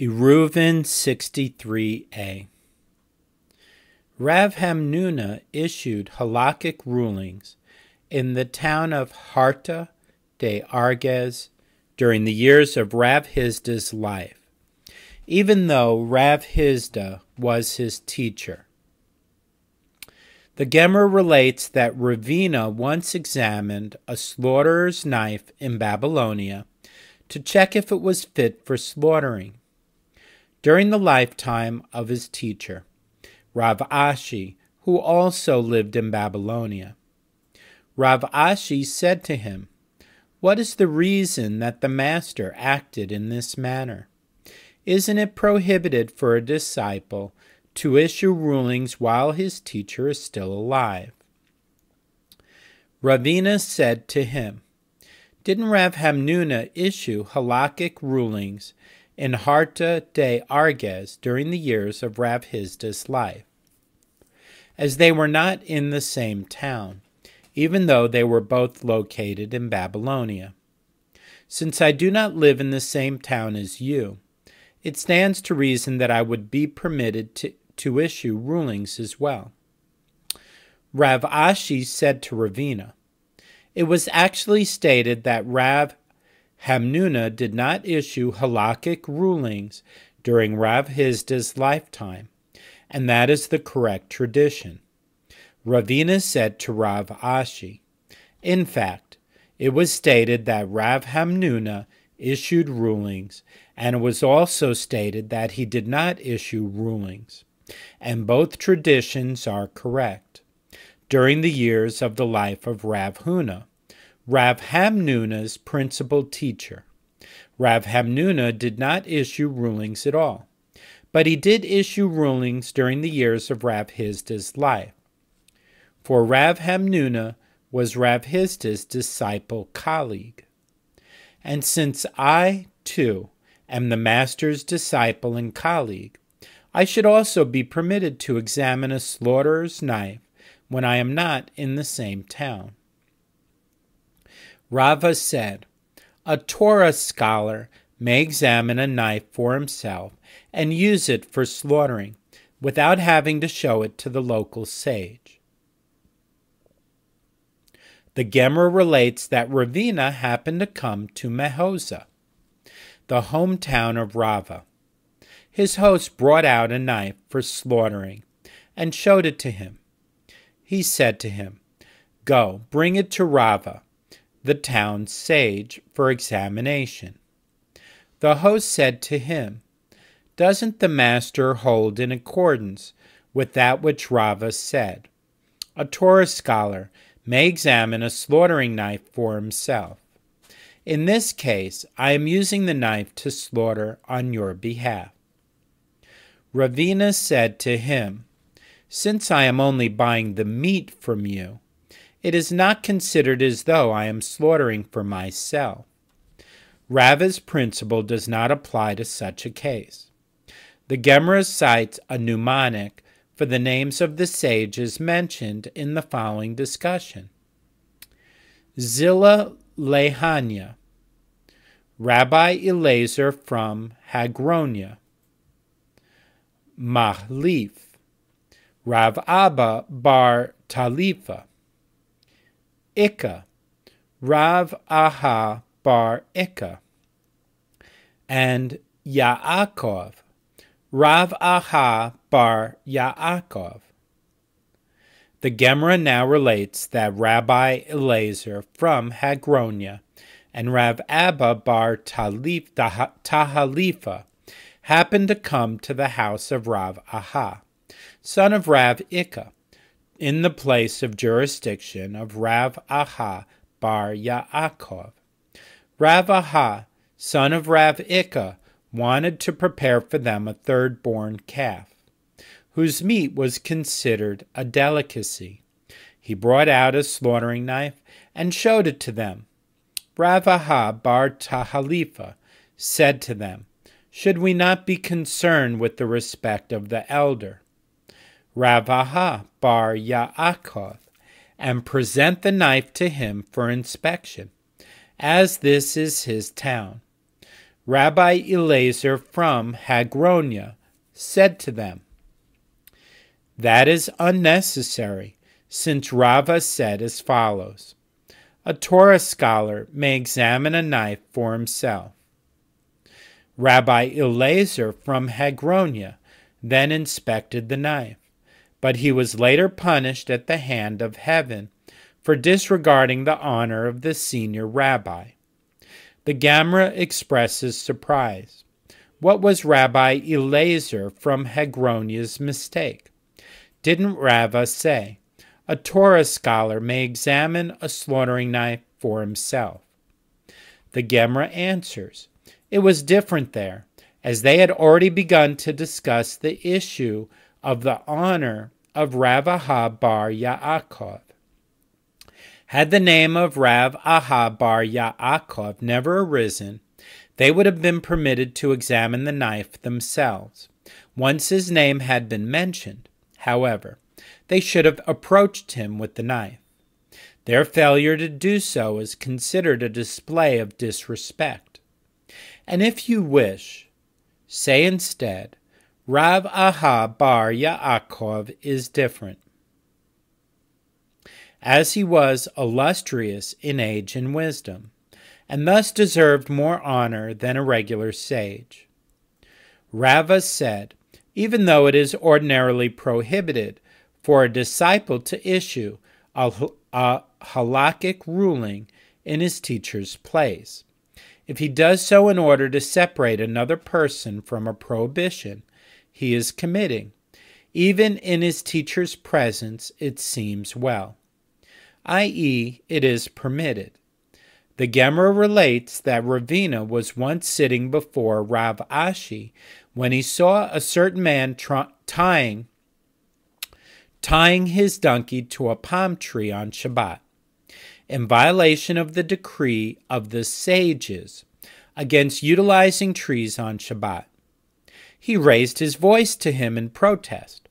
Eruvin 63a. Rav Hamnuna issued halakhic rulings in the town of Harta de Arges during the years of Rav Hisda's life, even though Rav Hisda was his teacher. The Gemara relates that Ravina once examined a slaughterer's knife in Babylonia to check if it was fit for slaughtering during the lifetime of his teacher, Rav Ashi, who also lived in Babylonia. Rav Ashi said to him, What is the reason that the master acted in this manner? Isn't it prohibited for a disciple to issue rulings while his teacher is still alive? Ravina said to him, Didn't Rav Hamnuna issue halakhic rulings in Harta de Arges during the years of Rav Hisda's life. As they were not in the same town, even though they were both located in Babylonia. Since I do not live in the same town as you, it stands to reason that I would be permitted to, to issue rulings as well. Rav Ashi said to Ravina, It was actually stated that Rav Hamnuna did not issue halakhic rulings during Rav Hisda's lifetime, and that is the correct tradition. Ravina said to Rav Ashi, In fact, it was stated that Rav Hamnuna issued rulings, and it was also stated that he did not issue rulings, and both traditions are correct. During the years of the life of Rav Huna, Rav Hamnuna's principal teacher. Rav Hamnuna did not issue rulings at all, but he did issue rulings during the years of Rav Hisda's life. For Rav Hamnuna was Rav Hisda's disciple colleague. And since I, too, am the Master's disciple and colleague, I should also be permitted to examine a slaughterer''s knife when I am not in the same town. Rava said, A Torah scholar may examine a knife for himself and use it for slaughtering without having to show it to the local sage. The Gemara relates that Ravina happened to come to Mehoza, the hometown of Rava. His host brought out a knife for slaughtering and showed it to him. He said to him, Go, bring it to Rava the town sage for examination. The host said to him, Doesn't the master hold in accordance with that which Rava said? A Torah scholar may examine a slaughtering knife for himself. In this case, I am using the knife to slaughter on your behalf. Ravina said to him, Since I am only buying the meat from you, it is not considered as though I am slaughtering for myself. Rava's principle does not apply to such a case. The Gemara cites a mnemonic for the names of the sages mentioned in the following discussion. Zilla Lehanya, Rabbi Elazar from Hagronia, Mahlif, Rav Abba bar Talifa, Ika, Rav Aha bar Ika, and Yaakov, Rav Aha bar Yaakov. The Gemara now relates that Rabbi Elazar from Hagronia and Rav Abba bar Talif, Tahalifa happened to come to the house of Rav Aha, son of Rav Ika, in the place of jurisdiction of Rav Aha bar Yaakov. Rav Aha, son of Rav Ika, wanted to prepare for them a third born calf, whose meat was considered a delicacy. He brought out a slaughtering knife and showed it to them. Rav Aha bar Tahalifa said to them, Should we not be concerned with the respect of the elder? Rav Aha bar Yaakov, and present the knife to him for inspection, as this is his town. Rabbi Elazar from Hagronia said to them, That is unnecessary, since Rava said as follows A Torah scholar may examine a knife for himself. Rabbi Elazar from Hagronia then inspected the knife, but he was later punished at the hand of heaven for disregarding the honor of the senior rabbi. The Gemara expresses surprise. What was Rabbi Elazar from Hagronia's mistake? Didn't Rava say, a Torah scholar may examine a slaughtering knife for himself? The Gemara answers, it was different there, as they had already begun to discuss the issue of the honor of Rav Aha bar Yaakov. Had the name of Rav Aha bar Yaakov never arisen, they would have been permitted to examine the knife themselves. Once his name had been mentioned, however, they should have approached him with the knife. Their failure to do so is considered a display of disrespect. And if you wish, say instead, Rav Aha bar Yaakov is different. As he was illustrious in age and wisdom, and thus deserved more honor than a regular sage. Rava said, even though it is ordinarily prohibited for a disciple to issue a, a halakhic ruling in his teacher's place, if he does so in order to separate another person from a prohibition he is committing, even in his teacher's presence, it seems well, i.e., it is permitted. The Gemara relates that Ravina was once sitting before Rav Ashi when he saw a certain man tying, tying his donkey to a palm tree on Shabbat in violation of the decree of the sages against utilizing trees on Shabbat. He raised his voice to him in protest,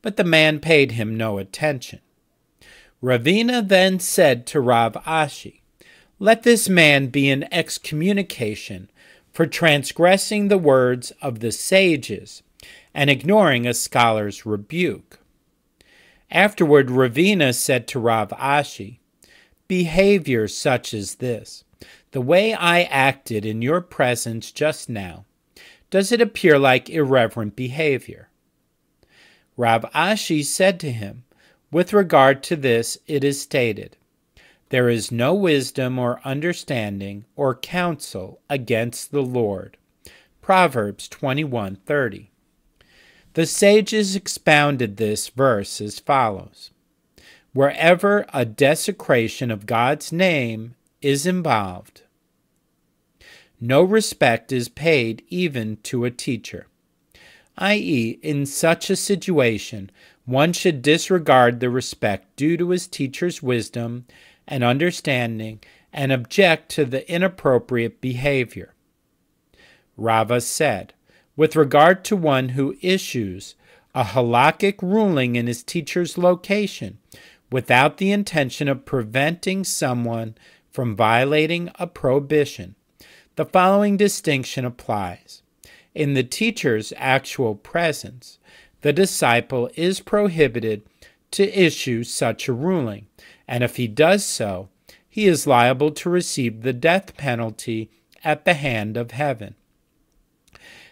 but the man paid him no attention. Ravina then said to Rav Ashi, Let this man be in excommunication for transgressing the words of the sages and ignoring a scholar's rebuke. Afterward, Ravina said to Rav Ashi, behavior such as this, the way I acted in your presence just now, does it appear like irreverent behavior? Rav Ashi said to him, With regard to this, it is stated, There is no wisdom or understanding or counsel against the Lord. Proverbs 21:30. The sages expounded this verse as follows wherever a desecration of God's name is involved. No respect is paid even to a teacher, i.e., in such a situation, one should disregard the respect due to his teacher's wisdom and understanding and object to the inappropriate behavior. Rava said, with regard to one who issues a halakhic ruling in his teacher's location, without the intention of preventing someone from violating a prohibition. The following distinction applies. In the teacher's actual presence, the disciple is prohibited to issue such a ruling, and if he does so, he is liable to receive the death penalty at the hand of heaven.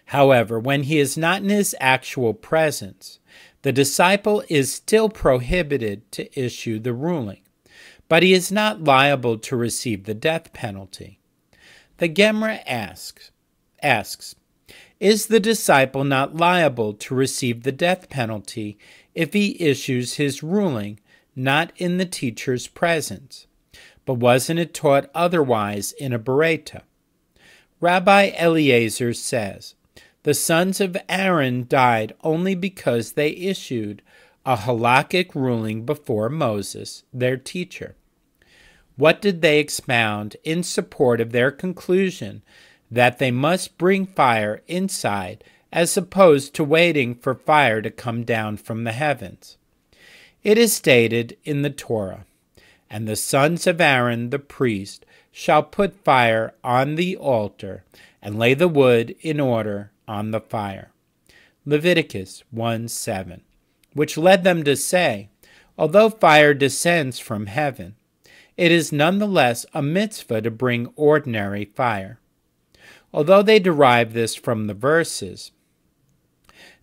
However, when he is not in his actual presence, the disciple is still prohibited to issue the ruling, but he is not liable to receive the death penalty. The Gemara asks, asks, Is the disciple not liable to receive the death penalty if he issues his ruling not in the teacher's presence? But wasn't it taught otherwise in a Baraita? Rabbi Eliezer says, the sons of Aaron died only because they issued a halakhic ruling before Moses, their teacher. What did they expound in support of their conclusion that they must bring fire inside as opposed to waiting for fire to come down from the heavens? It is stated in the Torah, and the sons of Aaron the priest shall put fire on the altar and lay the wood in order on the fire. Leviticus 1 7, which led them to say, Although fire descends from heaven, it is nonetheless a mitzvah to bring ordinary fire. Although they derive this from the verses,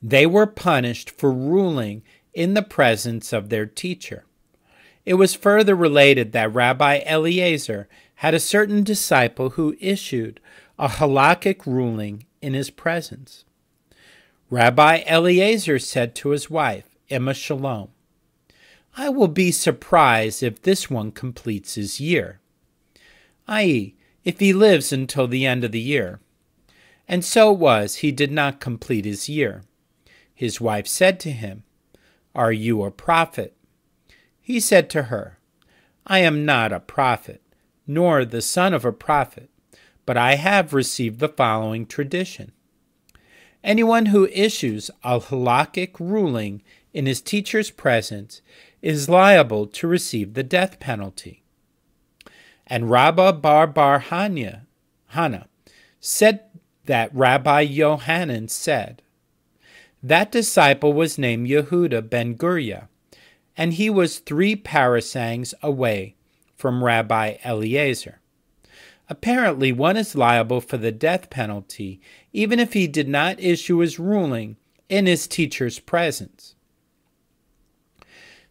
they were punished for ruling in the presence of their teacher. It was further related that Rabbi Eliezer had a certain disciple who issued a halakhic ruling in his presence. Rabbi Eliezer said to his wife, Imma Shalom, I will be surprised if this one completes his year, i.e., if he lives until the end of the year. And so it was, he did not complete his year. His wife said to him, Are you a prophet? He said to her, I am not a prophet, nor the son of a prophet, but I have received the following tradition. Anyone who issues a halakhic ruling in his teacher's presence is liable to receive the death penalty. And Rabbah bar bar Hana said that Rabbi Yohanan said, That disciple was named Yehuda ben Guriah, and he was three parasangs away from Rabbi Eliezer. Apparently, one is liable for the death penalty even if he did not issue his ruling in his teacher's presence.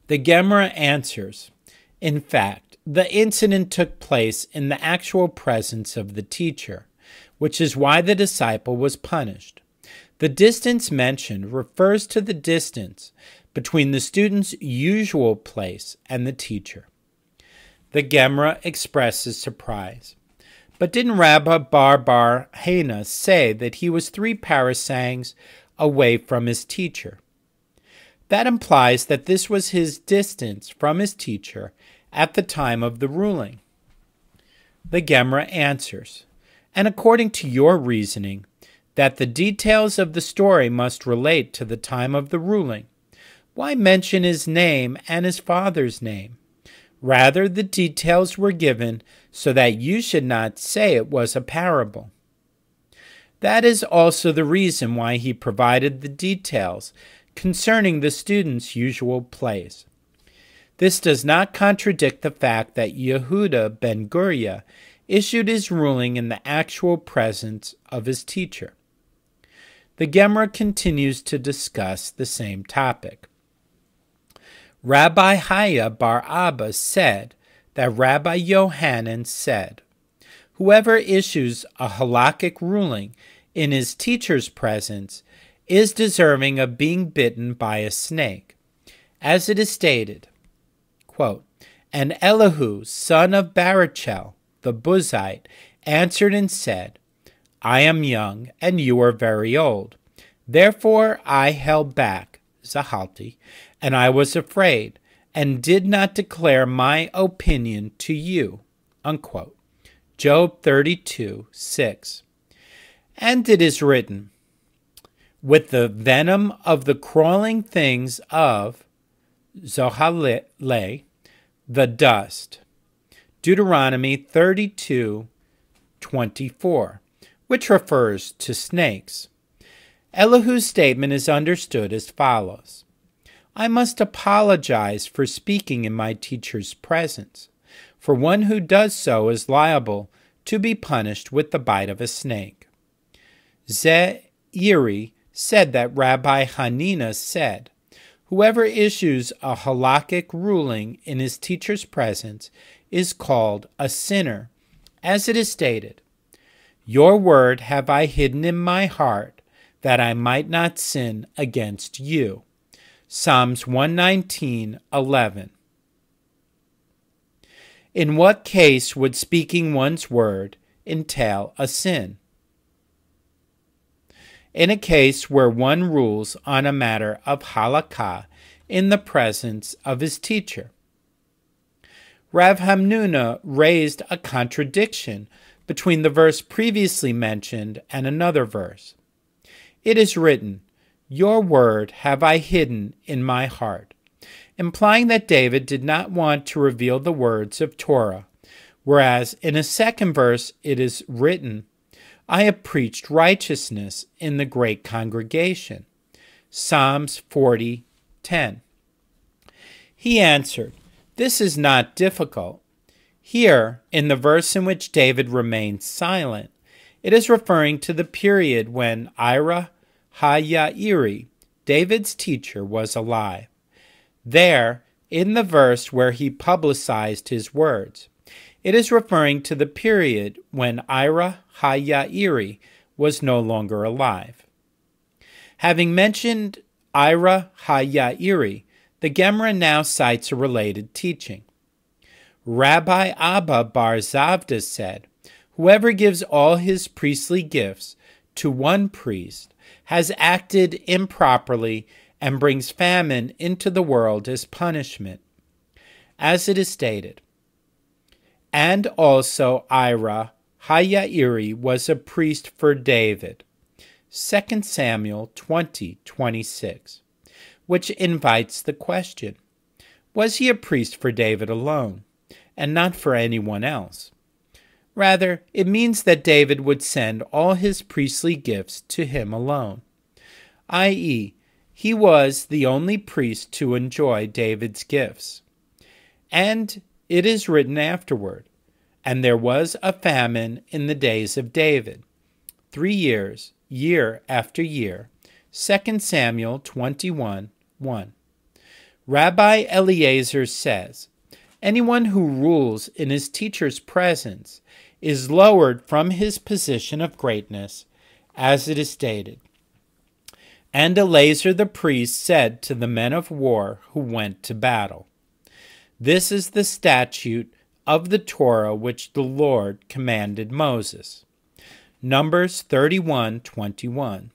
The Gemara answers In fact, the incident took place in the actual presence of the teacher, which is why the disciple was punished. The distance mentioned refers to the distance between the student's usual place and the teacher. The Gemara expresses surprise. But didn't Rabbi Bar Bar Hena say that he was three parasangs away from his teacher? That implies that this was his distance from his teacher at the time of the ruling. The Gemara answers, and according to your reasoning, that the details of the story must relate to the time of the ruling. Why mention his name and his father's name? Rather, the details were given so that you should not say it was a parable. That is also the reason why he provided the details concerning the student's usual place. This does not contradict the fact that Yehuda ben Guriah issued his ruling in the actual presence of his teacher. The Gemara continues to discuss the same topic. Rabbi Haya bar Abba said that Rabbi Yohanan said, Whoever issues a halakhic ruling in his teacher's presence is deserving of being bitten by a snake. As it is stated, quote, And Elihu, son of Barachel, the Buzite, answered and said, I am young, and you are very old. Therefore I held back, Zahalti, and I was afraid, and did not declare my opinion to you. Unquote. Job 32 6. And it is written, With the venom of the crawling things of Zohale, the dust. Deuteronomy 32 24, which refers to snakes. Elihu's statement is understood as follows I must apologize for speaking in my teacher's presence, for one who does so is liable to be punished with the bite of a snake. Ze'iri said that Rabbi Hanina said, Whoever issues a halakhic ruling in his teacher's presence is called a sinner, as it is stated, Your word have I hidden in my heart, that I might not sin against you. Psalms 119, 11. In what case would speaking one's word entail a sin? In a case where one rules on a matter of halakha in the presence of his teacher. Rav Hamnuna raised a contradiction between the verse previously mentioned and another verse. It is written, your word have I hidden in my heart, implying that David did not want to reveal the words of Torah, whereas in a second verse it is written, I have preached righteousness in the great congregation. Psalms 40 10. He answered, This is not difficult. Here, in the verse in which David remained silent, it is referring to the period when Ira HaYairi, David's teacher, was alive. There, in the verse where he publicized his words, it is referring to the period when Ira HaYairi was no longer alive. Having mentioned Ira HaYairi, the Gemara now cites a related teaching. Rabbi Abba bar Zavda said, Whoever gives all his priestly gifts to one priest has acted improperly and brings famine into the world as punishment. As it is stated, and also Ira Hayairi was a priest for David. 2 Samuel 20 26, which invites the question Was he a priest for David alone, and not for anyone else? Rather, it means that David would send all his priestly gifts to him alone, i.e., he was the only priest to enjoy David's gifts. And it is written afterward, and there was a famine in the days of David, three years, year after year. 2 Samuel 21 1. Rabbi Eliezer says, Anyone who rules in his teacher's presence is lowered from his position of greatness, as it is stated. And Eleazar the priest said to the men of war who went to battle, This is the statute of the Torah which the Lord commanded Moses. Numbers 31:21.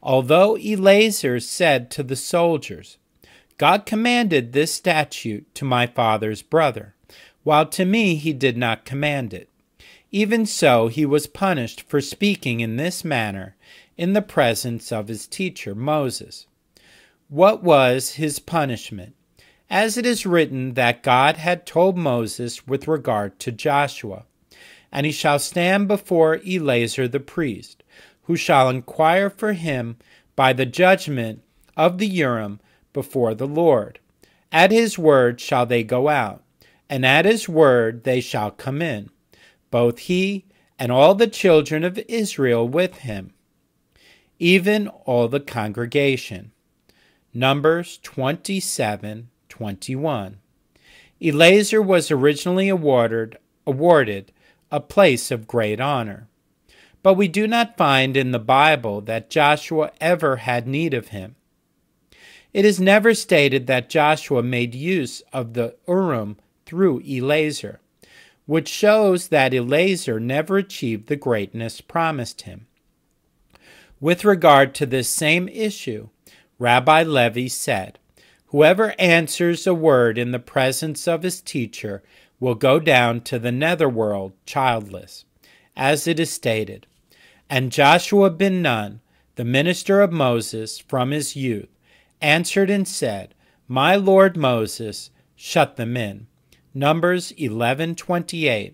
Although Eleazar said to the soldiers, God commanded this statute to my father's brother, while to me he did not command it. Even so, he was punished for speaking in this manner in the presence of his teacher Moses. What was his punishment? As it is written that God had told Moses with regard to Joshua, and he shall stand before Eleazar the priest, who shall inquire for him by the judgment of the Urim before the Lord. At his word shall they go out, and at his word they shall come in both he and all the children of Israel with him, even all the congregation. Numbers 27 21. Eleazar was originally awarded, awarded a place of great honor. But we do not find in the Bible that Joshua ever had need of him. It is never stated that Joshua made use of the Urim through Eleazar which shows that Eleazar never achieved the greatness promised him. With regard to this same issue, Rabbi Levi said, Whoever answers a word in the presence of his teacher will go down to the netherworld childless, as it is stated. And Joshua ben Nun, the minister of Moses from his youth, answered and said, My lord Moses, shut them in. Numbers 11:28.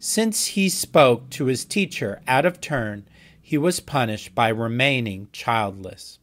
Since he spoke to his teacher out of turn, he was punished by remaining childless.